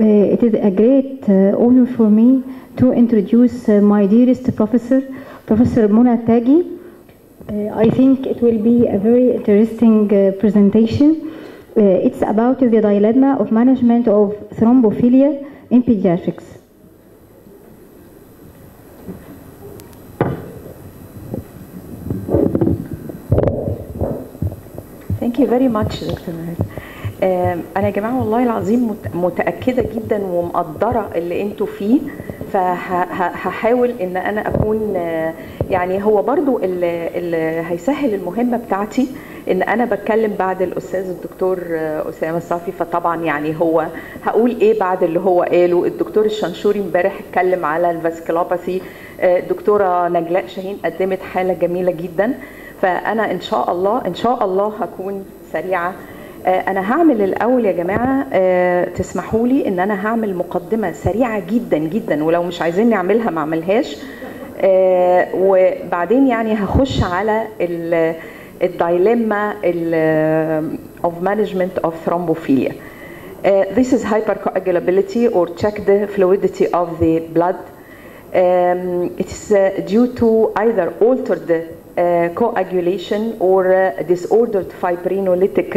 Uh, it is a great uh, honor for me to introduce uh, my dearest professor, Professor Mona Taguie. I think it will be a very interesting presentation. it's about the dilemma of management of thrombophilia in pediatrics. Thank you very much, Dr. Meredith. أنا يا جماعة والله العظيم مت- متأكدة جدا ومقدرة اللي أنتوا فيه فهحاول إن أنا أكون آه، يعني هو برضو اللي, هيسهل المهمة بتاعتي إن أنا بتكلم بعد الأستاذ الدكتور آه، أسامة الصافي فطبعا يعني هو هقول إيه بعد اللي هو قاله. الدكتور الشنشوري امبارح اتكلم على الفاسكولوباثي آه، الدكتورة نجلاء شاهين قدمت حالة جميلة جدا. فأنا إن شاء الله إن شاء الله هكون سريعة آه، أنا هعمل الأول يا جماعة آه، تسمحوا لي إن أنا هعمل مقدمة سريعة جدا جدا ولو مش عايزين نعملها ما أعملهاش آه، وبعدين يعني هخش على الدايليما اوف مانجمنت اوف ثرومبوفيليا This is hypercoagulability or check the fluidity of the blood. Um, it is due to either altered coagulation or disordered fibrinolytic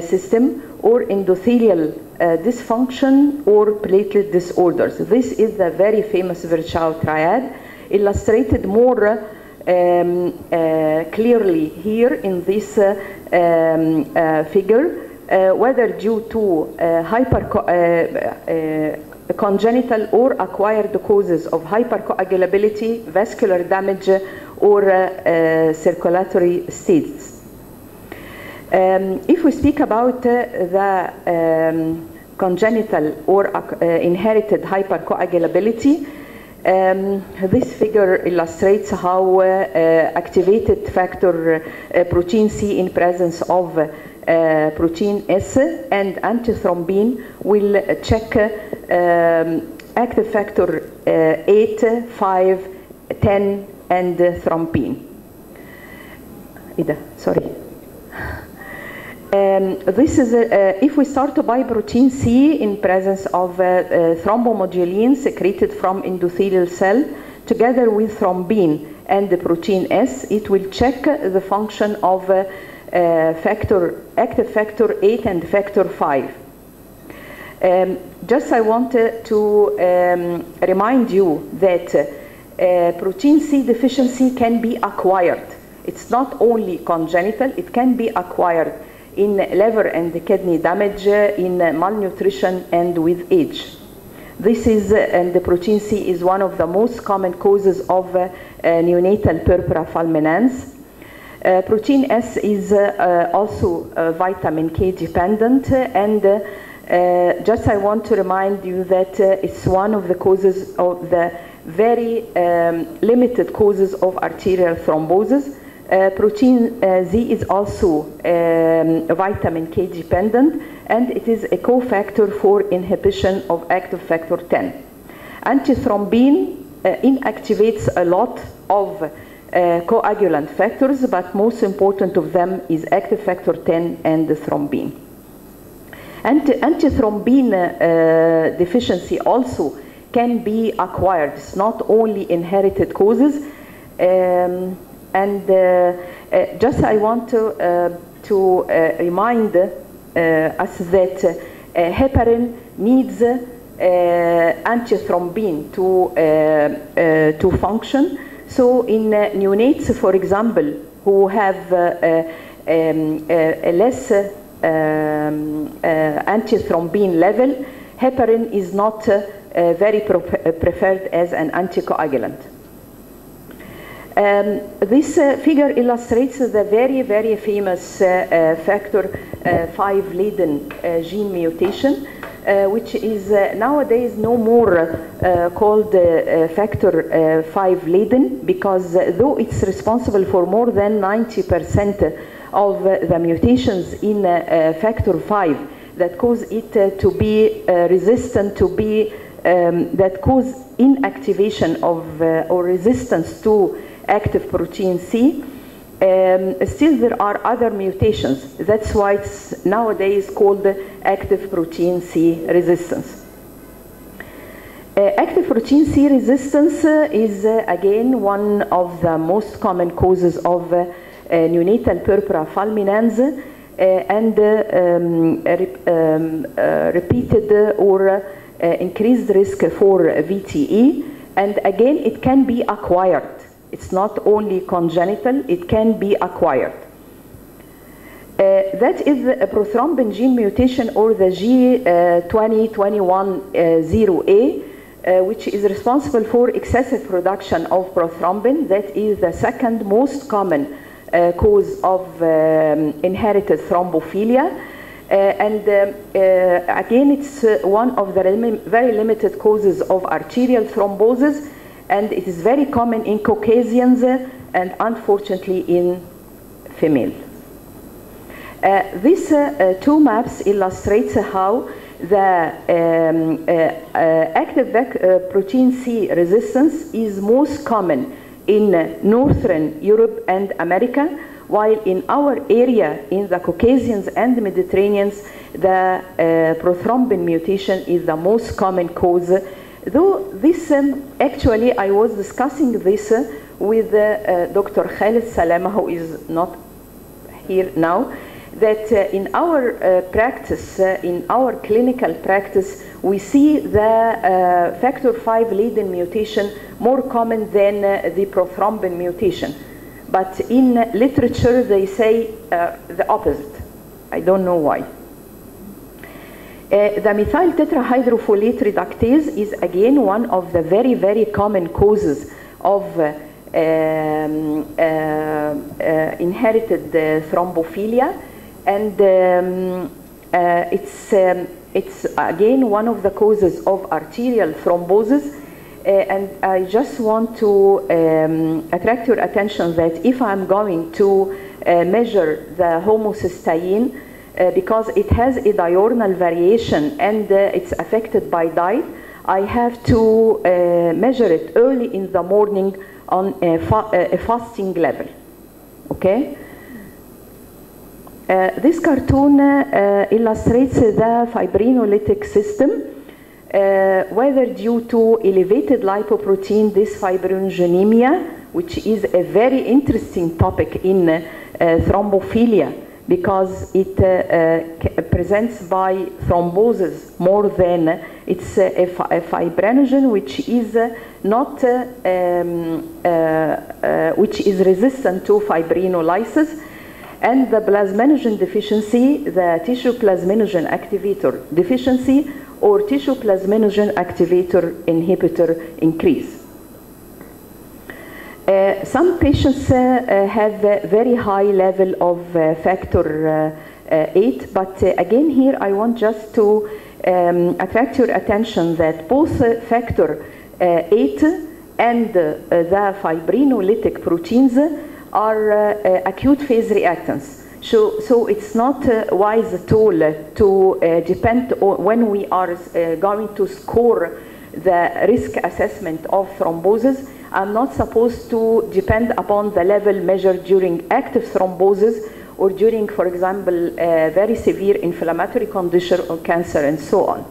system or endothelial uh, dysfunction or platelet disorders. This is the very famous Virchow triad, illustrated more um, uh, clearly here in this uh, um, uh, figure, uh, whether due to uh, hyper uh, uh, congenital or acquired causes of hypercoagulability, vascular damage, or uh, uh, circulatory states. Um, if we speak about uh, the um, congenital or uh, inherited hypercoagulability, um, this figure illustrates how uh, uh activated factor uh, protein C in presence of uh, protein S and antithrombin will check um, active factor 8, 5, 10 and thrombin. Ida, sorry. Um, this is a, uh, if we start to buy protein C in presence of uh, uh, thrombomodulin secreted from endothelial cell together with thrombin and the protein S, it will check the function of uh, uh, factor active factor 8 and factor 5. Um, just I wanted to um, remind you that uh, protein C deficiency can be acquired. It's not only congenital, it can be acquired in liver and kidney damage, in malnutrition, and with age. This is, and the protein C is one of the most common causes of uh, neonatal purpura fulminans. Uh, protein S is uh, uh, also vitamin K dependent, and uh, just I want to remind you that uh, it's one of the causes of the very um, limited causes of arterial thrombosis. Uh, protein uh, Z is also um, vitamin K dependent, and it is a cofactor for inhibition of active factor 10. Antithrombin uh, inactivates a lot of uh, coagulant factors, but most important of them is active factor 10 and the thrombin. Anti- antithrombin uh, deficiency also can be acquired. It's not only inherited causes. Um, and uh, uh, just I want to, uh, to remind us that heparin needs antithrombin to, to function. So in neonates, for example, who have um, a less um, uh, antithrombin level, heparin is not uh, uh, very preferred as an anticoagulant. Um, this uh, figure illustrates the very, very famous uh, uh, factor uh, 5 Leiden gene mutation, which is nowadays no more called factor uh, 5 Leiden because though it's responsible for more than 90% of the mutations in factor 5 that cause it to be resistant to be um, that cause inactivation of or resistance to active protein C. Um, still, there are other mutations. That's why it's nowadays called active protein C resistance. active protein C resistance uh, is uh, again one of the most common causes of uh, neonatal purpura fulminans and um, rep- um, repeated or increased risk for VTE. And again, it can be acquired. It's not only congenital, it can be acquired. Uh, that is a prothrombin gene mutation or the G20210A, uh, which is responsible for excessive production of prothrombin. That is the second most common uh, cause of um, inherited thrombophilia. Uh, and um, uh, again, it's uh, one of the lim- very limited causes of arterial thrombosis, and it is very common in Caucasians and unfortunately in female. Uh, these uh, two maps illustrates how the um, uh, active protein C resistance is most common in Northern Europe and America, while in our area, in the Caucasians and the Mediterraneans, the prothrombin mutation is the most common cause. Though this, um, actually, I was discussing this with Dr. Khalid Salama, who is not here now, that uh, in our uh, practice, uh, in our clinical practice, we see the factor V Leiden mutation more common than the prothrombin mutation. But in literature, they say the opposite. I don't know why. The methyl tetrahydrofolate reductase is again one of the very, very common causes of um, uh, uh, inherited uh, thrombophilia and um, it's, um, it's again one of the causes of arterial thrombosis. And I just want to um, attract your attention that if I'm going to measure the homocysteine uh, because it has a diurnal variation and uh, it's affected by diet, I have to uh, measure it early in the morning on a, fa a fasting level. Okay? this cartoon illustrates the fibrinolytic system uh, whether due to elevated lipoprotein dysfibrinogenemia, which is a very interesting topic in uh, thrombophilia because it uh, uh presents by thrombosis more than it's a, a fibrinogen which is uh, not uh, um, which is resistant to fibrinolysis and the plasminogen deficiency, the tissue plasminogen activator deficiency or tissue plasminogen activator inhibitor increase. Uh, some patients uh, uh, have a very high level of uh, factor 8, but again here I want just to um, attract your attention that both factor 8 and the fibrinolytic proteins are uh, acute phase reactants. So, so it's not uh, wise at all to uh, depend on when we are going to score the risk assessment of thrombosis. I'm not supposed to depend upon the level measured during active thrombosis or during, for example, a very severe inflammatory condition or cancer and so on.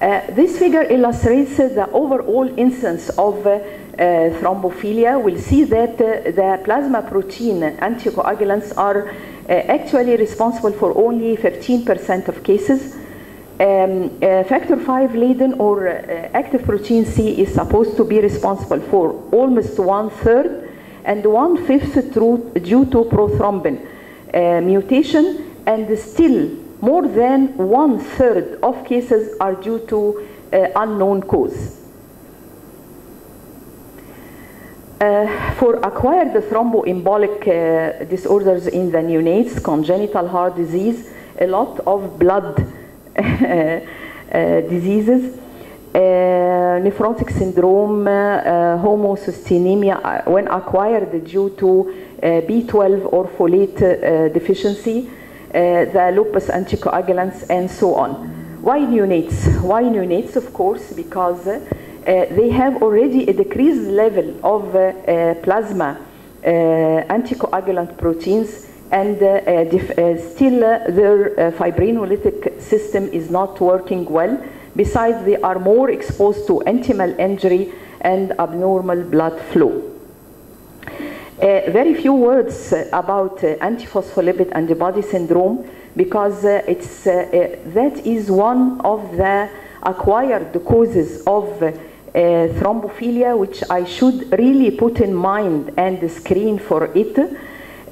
Uh, this figure illustrates the overall incidence of uh, thrombophilia, we'll see that uh, the plasma protein anticoagulants are uh, actually responsible for only 15% of cases. Um, uh, factor V Leiden or active protein C is supposed to be responsible for almost one third and one fifth due to prothrombin mutation, and still more than one third of cases are due to unknown cause. Uh, for acquired thromboembolic uh, disorders in the neonates, congenital heart disease, a lot of blood uh, Uh, diseases, uh, nephrotic syndrome, uh, homocystinemia when acquired due to B12 or folate deficiency, the lupus anticoagulants, and so on. Why neonates? Why neonates? Of course, because uh, they have already a decreased level of uh, uh, plasma anticoagulant proteins and still their fibrinolytic system is not working well Besides, they are more exposed to intimal injury and abnormal blood flow. Uh, very few words uh, about uh, antiphospholipid antibody syndrome because uh, it's, uh, uh, that is one of the acquired causes of uh, thrombophilia which I should really put in mind and screen for it.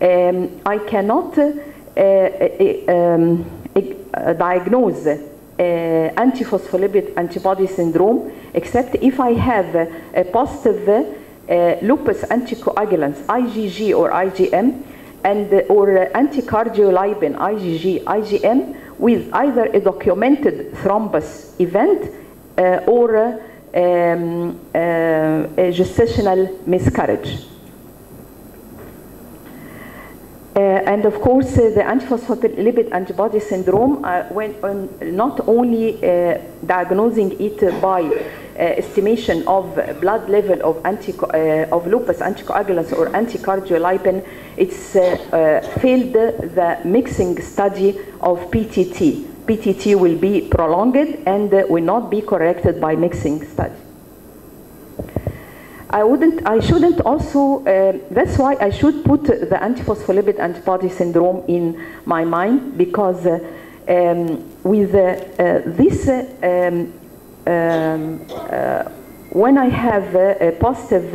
Um, I cannot uh, uh, um, uh, diagnose uh, antiphospholipid antibody syndrome except if I have a positive uh, lupus anticoagulants IgG or IgM and uh, or anticardiolipin IgG IgM with either a documented thrombus event or um, a gestational miscarriage. Uh, and of course, uh, the antiphospholipid antibody syndrome, uh, when not only uh, diagnosing it by uh, estimation of blood level of, uh, of lupus anticoagulants or anticardiolipin, it's uh, uh, failed the mixing study of PTT. PTT will be prolonged and uh, will not be corrected by mixing study. I wouldn't, I shouldn't also, uh, that's why I should put the antiphospholipid antibody syndrome in my mind because uh, um, with uh, uh, this, uh, um, um, when I have a positive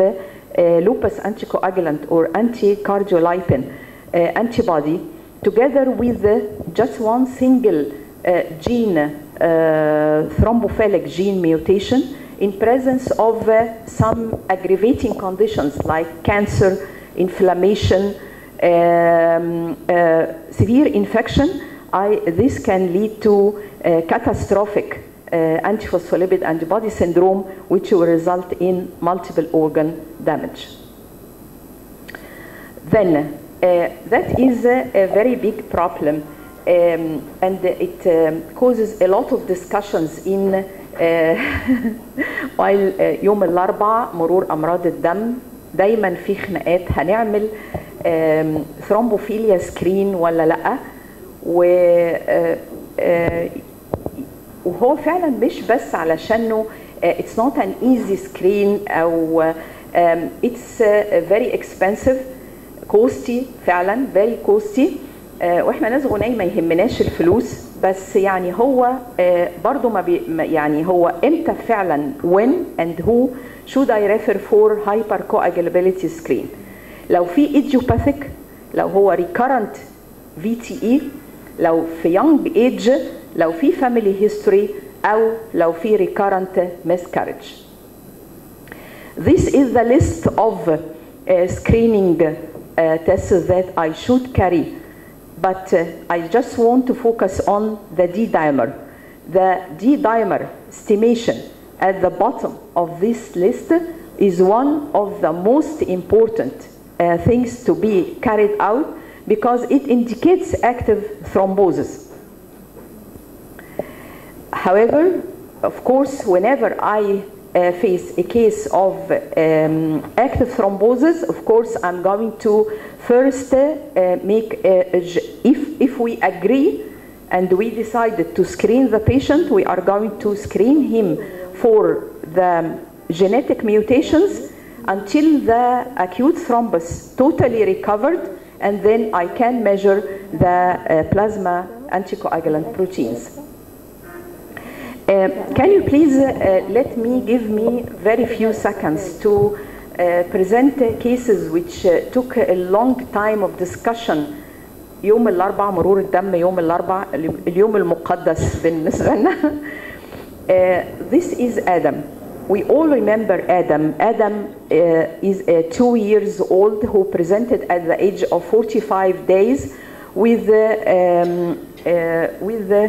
lupus anticoagulant or anticardiolipin antibody, together with just one single gene, thrombophilic gene mutation, in presence of uh, some aggravating conditions like cancer, inflammation, um, uh, severe infection, I, this can lead to uh, catastrophic uh, antiphospholipid antibody syndrome, which will result in multiple organ damage. Then, that is a, a very big problem, um, and it um, causes a lot of discussions in يوم الاربعاء مرور أمراض الدم دايما في خناقات هنعمل ثرومبوفيليا سكرين ولا لأ؟ و وهو فعلا مش بس علشانه it's not an easy screen أو uh, very expensive costly فعلا costly uh, وإحنا ناس غني ما يهمناش الفلوس. بس يعني هو uh, برضو ما بي يعني هو إمتى فعلا when and who should I refer for hypercoagulability screen لو في idiopathic لو هو recurrent VTE لو في young age لو في family history أو لو في recurrent miscarriage. This is the list of uh, screening uh, tests that I should carry, but uh, I just want to focus on the D dimer. The D dimer estimation at the bottom of this list is one of the most important uh, things to be carried out because it indicates active thrombosis. However, of course, whenever I uh, face a case of um, active thrombosis, of course, I'm going to first uh, make, a, if, if we agree and we decided to screen the patient, we are going to screen him for the genetic mutations until the acute thrombus totally recovered, and then I can measure the uh, plasma anticoagulant proteins. Uh, can you please uh, let me give me very few seconds to uh, present cases which took a long time of discussion يوم الأربع مرور الدم يوم الأربع اليوم المقدس بالنسبة لنا This is Adam. We all remember Adam. Adam is two years old who presented at the age of 45 days with um, with uh,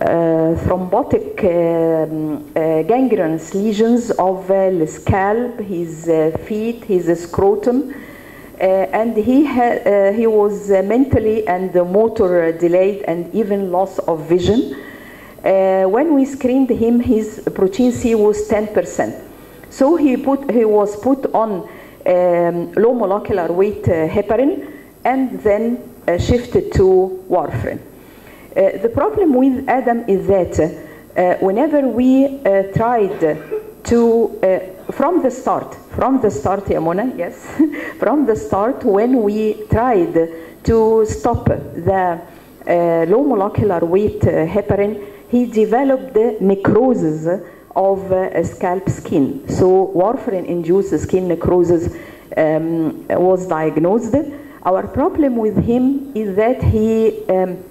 thrombotic um, uh, gangrenous lesions of uh, the scalp, his feet, his scrotum, and he he was mentally and motor delayed and even loss of vision. when we screened him, his protein C was 10%. So he put he was put on um, low molecular weight heparin and then shifted to warfarin. Uh, the problem with Adam is that uh, whenever we uh, tried to, from the start, from the start, Yamuna, yes, from the start, when we tried to stop the uh, low molecular weight uh, heparin, he developed necrosis of uh, scalp skin. So warfarin-induced skin necrosis um, was diagnosed. Our problem with him is that he um,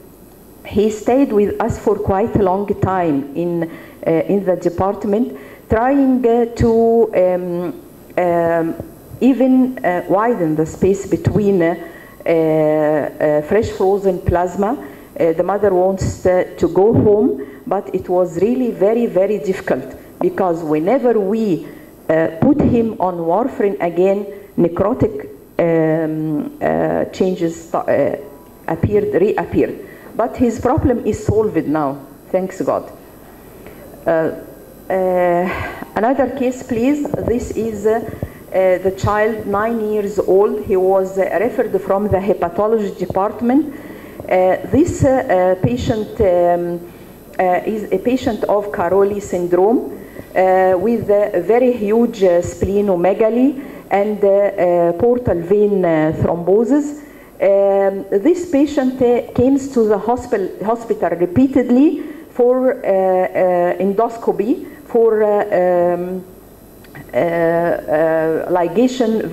he stayed with us for quite a long time in uh, in the department, trying uh, to um, um, even uh, widen the space between uh, uh, fresh frozen plasma. Uh, the mother wants uh, to go home, but it was really very very difficult because whenever we uh, put him on warfarin again, necrotic um, uh, changes uh, appeared, reappeared. But his problem is solved now, thanks God. Uh, uh, another case, please. This is uh, the child, nine years old. He was referred from the hepatology department. Uh, this patient um, is a patient of Caroli syndrome uh, with a very huge uh, splenomegaly and uh, portal vein thrombosis. Um, this patient came to the hospital, hospital repeatedly for uh, uh, endoscopy for uh, um, ligation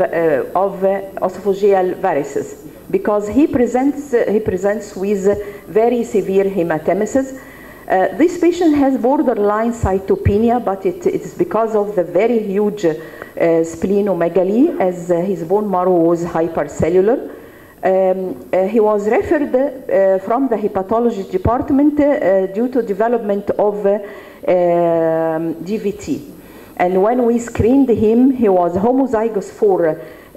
of esophageal varices because he presents he presents with very severe hematemesis. Uh, this patient has borderline cytopenia, but it, it is because of the very huge uh, splenomegaly, as uh, his bone marrow was hypercellular. Um, uh, he was referred uh, from the hepatology department uh, due to development of uh, um. And when we screened him, he was homozygous for uh,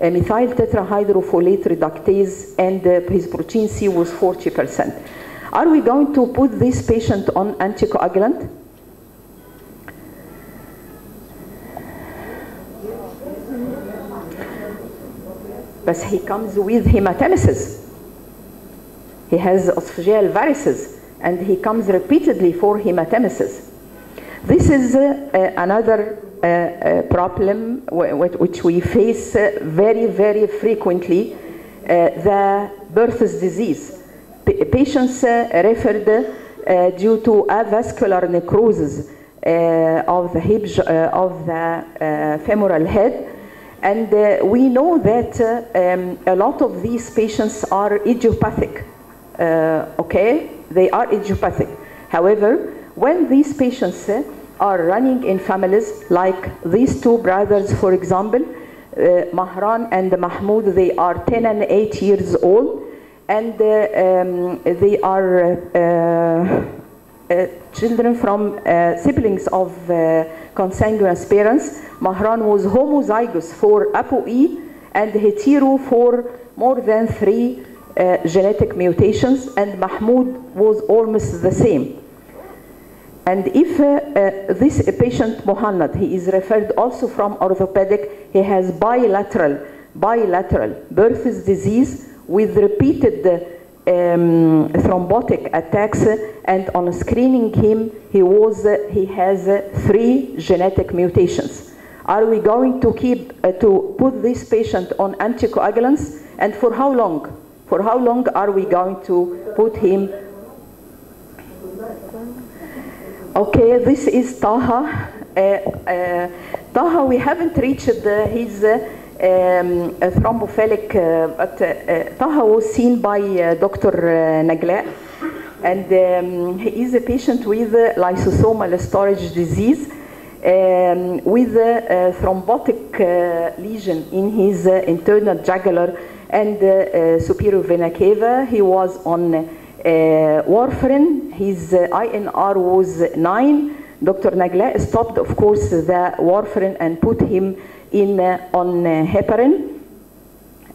methyl tetrahydrofolate reductase, and uh, his protein C was 40%. Are we going to put this patient on anticoagulant? But he comes with hematemesis. He has esophageal varices, and he comes repeatedly for hematemesis. This is uh, uh, another uh, uh, problem wh- wh- which we face uh, very, very frequently, the Perthes' disease. Pa- patients referred due to avascular necrosis of the hip, of the femoral head, and uh, we know that uh, um, a lot of these patients are idiopathic. Uh, okay, they are idiopathic. However, when these patients uh, are running in families like these two brothers, for example, Mahran and Mahmoud, they are 10 and 8 years old, and um, they are uh, uh, children from uh, siblings of consanguineous parents. Mahran was homozygous for ApoE and hetero for more than three uh, genetic mutations, and Mahmoud was almost the same. And if uh, uh, this patient Muhammad, he is referred also from orthopedic, he has bilateral, bilateral Perthes' disease with repeated um, thrombotic attacks, and on screening him, he was he has three genetic mutations. Are we going to keep uh, to put this patient on anticoagulants, and for how long? For how long are we going to put him Okay, this is Taha. Uh, uh, Taha, we haven't reached his uh, thrombophilic, uh, but uh, uh, Taha was seen by uh, Dr. Uh, Nagla, and um, he is a patient with uh, lysosomal storage disease um, with uh, uh, thrombotic uh, lesion in his uh, internal jugular and uh, uh, superior vena cava. He was on uh, warfarin. His uh, INR was 9. Dr. Nagla stopped, of course, the warfarin and put him in on heparin,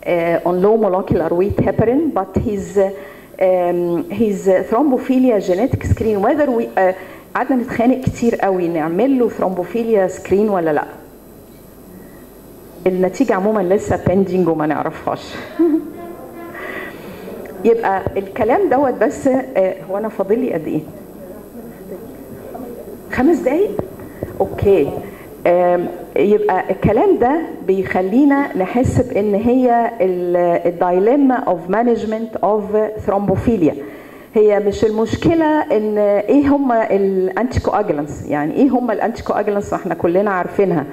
uh, on low molecular weight heparin, but his um, his thrombophilia genetic screen whether we قعدنا نتخانق كتير قوي نعمل له ثرومبوفيليا سكرين ولا لا. النتيجة عموما لسه بيندينج وما نعرفهاش. يبقى الكلام دوت بس آه، هو أنا فاضل لي قد إيه؟ خمس دقايق؟ أوكي. يبقى الكلام ده بيخلينا نحس بإن هي الدايليما اوف مانجمنت اوف ثرومبوفيليا هي مش المشكلة إن إيه هم الانتي كواجلانس يعني إيه هم الانتي كواجلانس وإحنا كلنا عارفينها.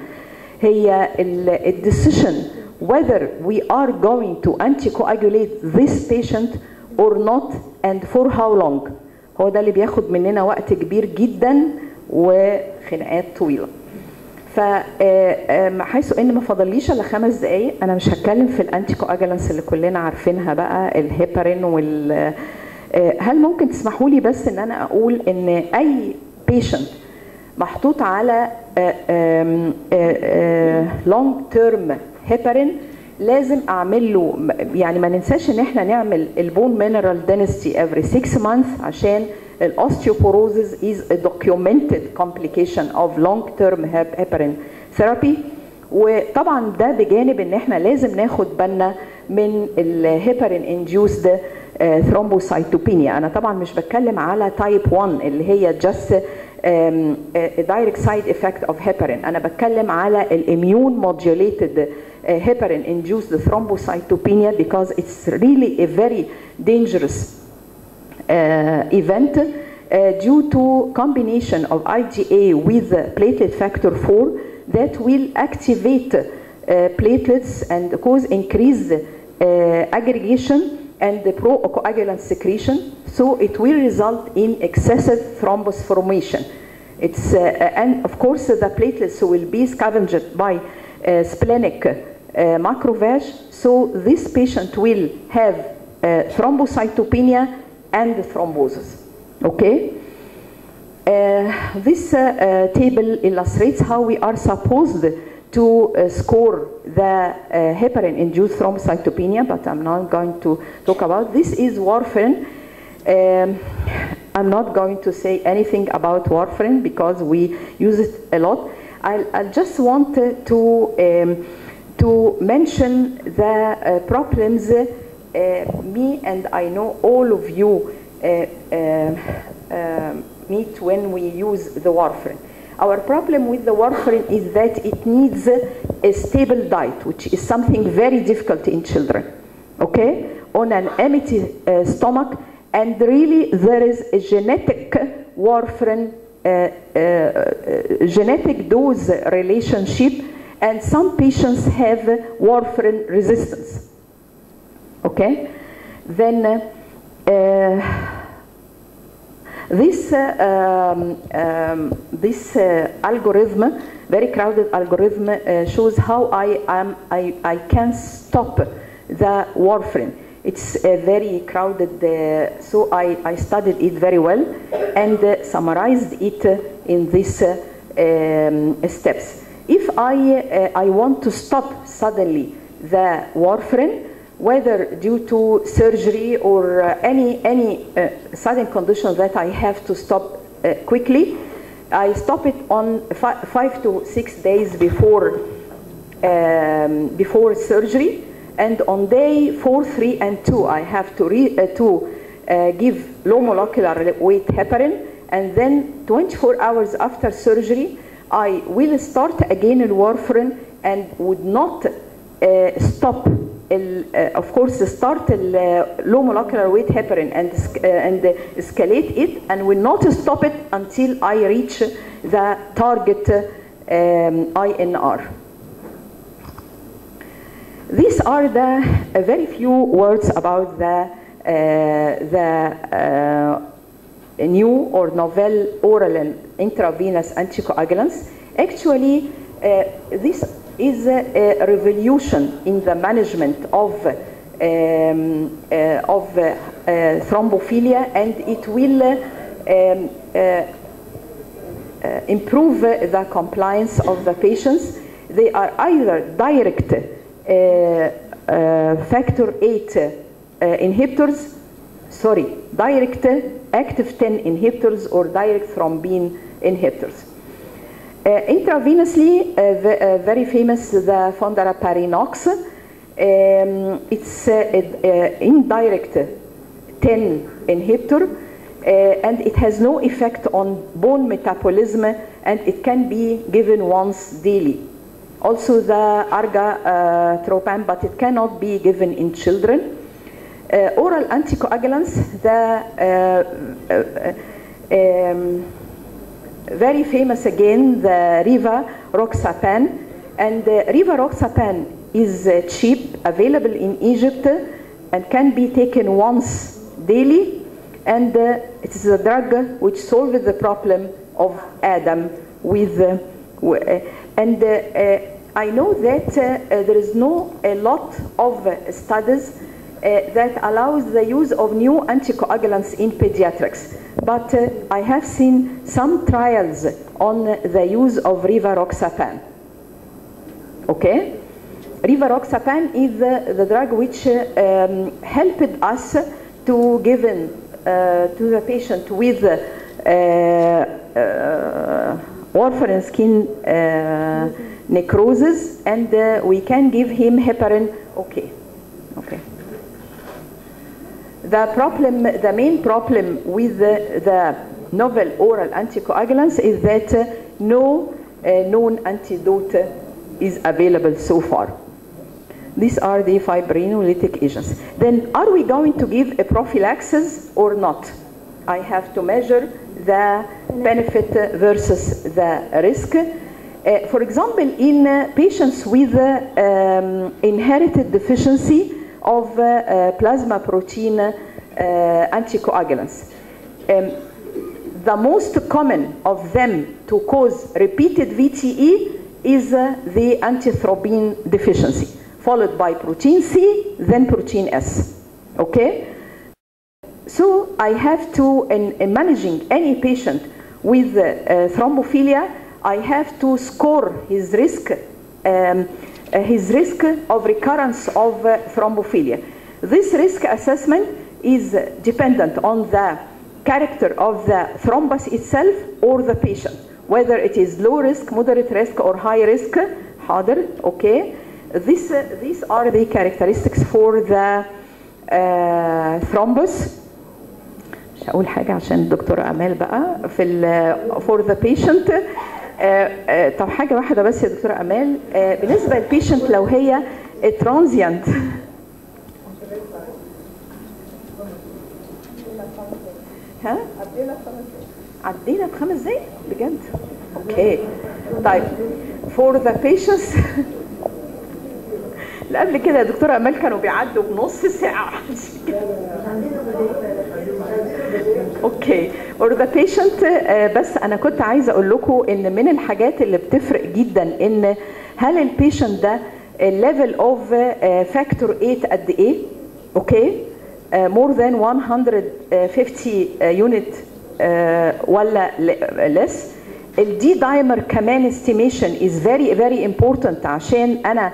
هي الديسيشن whether we are going to anticoagulate this patient or not and for how long. هو ده اللي بياخد مننا وقت كبير جدا وخناقات طويلة. ف حيث إن ما فاضليش إلا خمس دقائق أنا مش هتكلم في الانتي كواجلانس اللي كلنا عارفينها بقى الهيبارين وال آه، هل ممكن تسمحوا لي بس إن أنا أقول إن أي بيشنت محطوط على لونج تيرم هيبارين لازم أعمل له يعني ما ننساش إن إحنا نعمل البون مينرال دينستي every 6 months عشان الاوستيوبوروزز is a documented complication of long term heparin therapy. وطبعا ده بجانب إن إحنا لازم ناخد بالنا من الهيبارين انديوسد ثرومبوسايتوبينيا أنا طبعا مش بتكلم على تايب 1 اللي هي just دايركت سايد افكت اوف هيبارين أنا بتكلم على الاميون موديوليتد induced thrombocytopenia because it's really a very dangerous uh, event uh, due to combination of IgA with platelet factor 4 that will activate uh, platelets and cause increased uh, aggregation and the procoagulant secretion. So it will result in excessive thrombus formation it's uh, and of course the platelets will be scavenged by uh, splenic uh, macrophage. So this patient will have uh, thrombocytopenia and the thrombosis okay uh, this uh, uh, table illustrates how we are supposed to uh, score the uh, heparin-induced thrombocytopenia, but I'm not going to talk about. This is warfarin. Um, I'm not going to say anything about warfarin because we use it a lot. I, I just want to um, to mention the uh, problems me and I know all of you uh, uh, uh, meet when we use the warfarin. Our problem with the warfarin is that it needs a stable diet, which is something very difficult in children. Okay? On an empty uh, stomach, and really there is a genetic warfarin, uh, uh, genetic dose relationship, and some patients have warfarin resistance. Okay? Then uh, this uh, um, um, this uh, algorithm, very crowded algorithm, uh, shows how I am I, I can stop the warfarin. It's a very crowded, uh, so I, I studied it very well and uh, summarized it uh, in these uh, um, steps. If I, uh, I want to stop suddenly the warfarin, whether due to surgery or uh, any, any uh, sudden condition that I have to stop uh, quickly, I stop it on fi- five to six days before, um, before surgery. And on day four, three, and two, I have to, uh, to give low molecular weight heparin. And then 24 hours after surgery, I will start again in warfarin and would not uh, stop uh, of course start low molecular weight heparin and uh, and escalate it and will not stop it until I reach the target um, INR. These are the uh, very few words about the the new or novel oral and intravenous anticoagulants. Actually, uh, this is a, revolution in the management of um, uh, of uh, uh, thrombophilia, and it will um, improve the compliance of the patients. They are either direct factor 8 uh, inhibitors, sorry, direct active 10 inhibitors or direct thrombin inhibitors. Uh, intravenously, uh, v- uh, very famous the fondaparinux. Um, it's a- a indirect 10 inhibitor. uh, and it has no effect on bone metabolism and it can be given once daily. Also the arga uh, tropan, but it cannot be given in children. Uh, oral anticoagulants, the um, very famous again, the Riva Roxapan. And uh, rivaroxaban is uh, cheap, available in Egypt, and can be taken once daily. And uh, it is a drug which solves the problem of Adam with. Uh, uh, and uh, I know that there is no a lot of studies that allows the use of new anticoagulants in pediatrics. But uh, I have seen some trials on the use of rivaroxaban. Okay? Rivaroxaban is the, the drug which uh, um, helped us to given uh, to the patient with uh, uh, warfarin skin uh, necrosis and uh, we can give him heparin. Okay. The problem, the main problem with the, the novel oral anticoagulants is that uh, no uh, known antidote is available so far. These are the fibrinolytic agents. Then are we going to give a prophylaxis or not? I have to measure the benefit versus the risk. Uh, for example, in patients with um, inherited deficiency of uh, plasma protein uh, anticoagulants, um, the most common of them to cause repeated VTE is uh, the antithrombin deficiency, followed by protein C, then protein S. Okay? So I have to, in, in managing any patient with uh, uh, thrombophilia, I have to score his risk, um, his risk of recurrence of uh, thrombophilia. This risk assessment is dependent on the character of the thrombus itself or the patient, whether it is low risk, moderate risk, or high risk. Harder, okay. This, uh, these are the characteristics for the uh, thrombus. مش هقول حاجة عشان الدكتورة أمال بقى في ال for the patient آه، آه، آه، آه، طب حاجة واحدة بس يا دكتورة أمال. آه، بالنسبة للبيشنت لو هي ترانزيانت ها؟ عدينا بخمس دقايق عدينا بخمس دقايق بجد؟ أوكي. طيب فور ذا بيشنس اللي قبل كده يا دكتورة أمال كانوا بيعدوا بنص ساعة. أوكي اور ذا بيشنت بس أنا كنت عايزة أقول لكم إن من الحاجات اللي بتفرق جدا إن هل البيشنت ده الليفل اوف فاكتور 8 قد إيه؟ أوكي مور ذان 150 يونت ولا ليس الدي دايمر كمان استيميشن از فيري فيري امبورتنت عشان أنا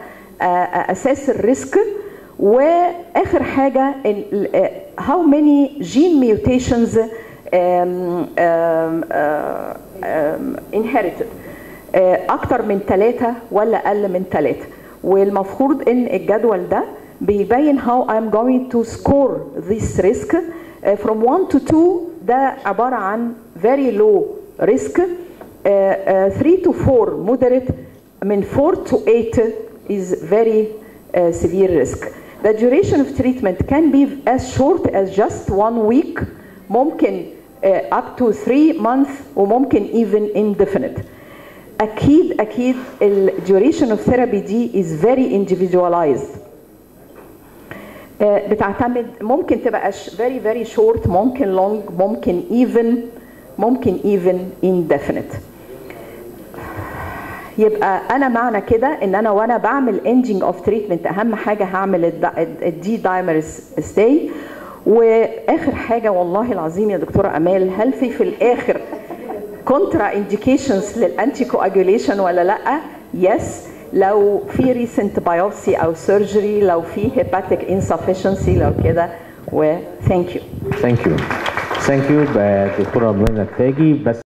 أساس الريسك واخر حاجة how many gene mutations um, um, uh, um, inherited uh, أكتر من ثلاثة ولا أقل من ثلاثة والمفروض ان الجدول ده بيبين how I'm going to score this risk uh, from 1 to 2 ده عبارة عن very low risk uh, uh, 3 to 4 moderate من 4 to 8 is very uh, severe risk The duration of treatment can be as short as just one week ممكن uh, up to three months وممكن even indefinite. أكيد أكيد ال duration of therapy دي is very individualized. Uh, بتعتمد ممكن تبقى very very short ممكن long ممكن even ممكن even indefinite. يبقى أنا معنى كده إن أنا وأنا بعمل انجينج اوف تريتمنت أهم حاجة هعمل الدي دايمر ستاي وآخر حاجة والله العظيم يا دكتورة أمال هل في في الآخر كونترا انديكيشنز للانتي كواجوليشن ولا لأ؟ يس لو في ريسنت بايوبسي أو سيرجري لو في هيباتيك انسفشنسي لو كده. و ثانك يو ثانك يو ثانك يو دكتورة منى التاجي. بس